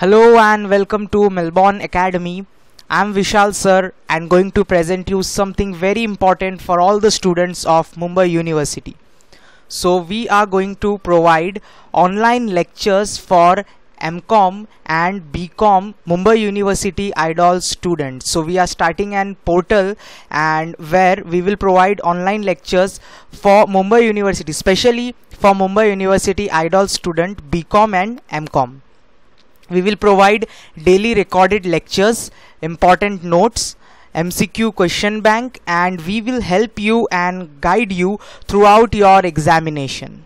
Hello and welcome to Melborn Academy. I'm Vishal sir and going to present you something very important for all the students of Mumbai University. So we are going to provide online lectures for MCOM and BCom Mumbai University Idol students. So we are starting an portal and where we will provide online lectures for Mumbai University, especially for Mumbai University Idol student BCom and MCOM we will provide daily recorded lectures important notes MCQ question bank and we will help you and guide you throughout your examination.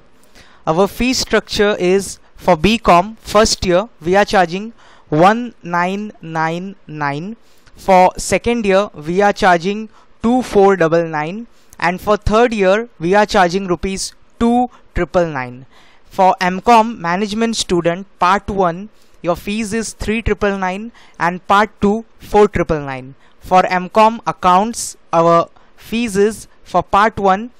Our fee structure is for BCom first year we are charging 1999 for second year we are charging 2499 and for third year we are charging rupees 2999 for MCom management student part 1 your fees is 3999 and part 2 4999 for mcom accounts our fees is for part 1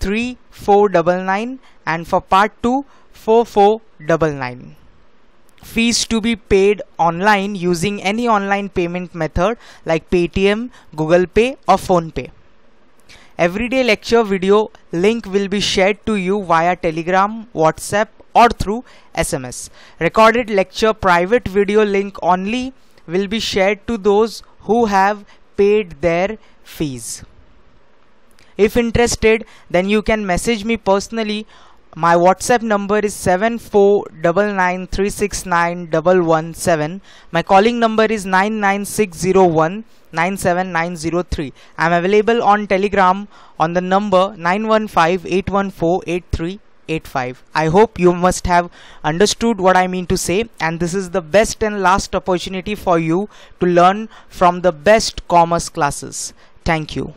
3499 and for part 2 4499 fees to be paid online using any online payment method like paytm google pay or PhonePe everyday lecture video link will be shared to you via telegram whatsapp or through SMS. Recorded lecture private video link only will be shared to those who have paid their fees. If interested, then you can message me personally. My WhatsApp number is 7499369117. My calling number is 99601 97903. I am available on Telegram on the number 915 814 85 i hope you must have understood what i mean to say and this is the best and last opportunity for you to learn from the best commerce classes. Thank you